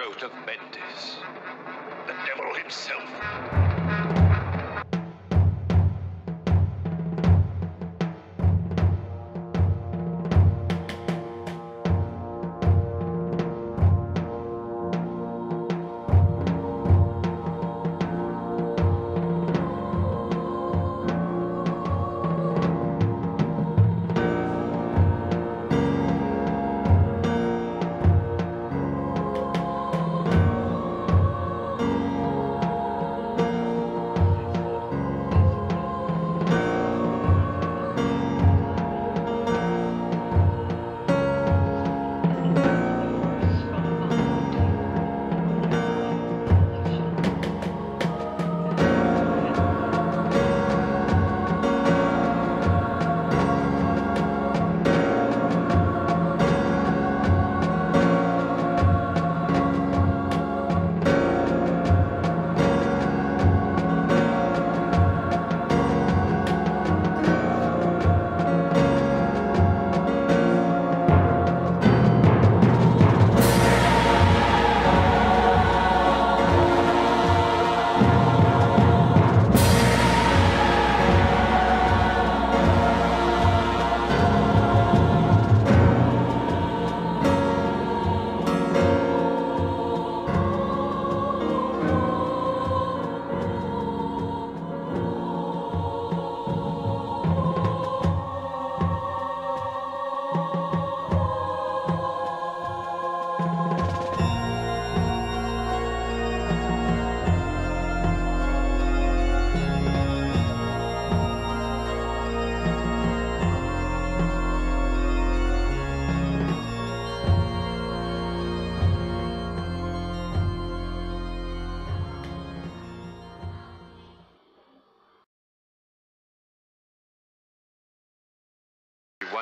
throat of Mendes. The devil himself.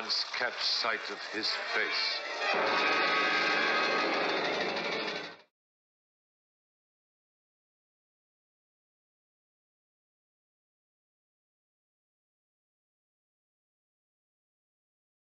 Once catch sight of his face.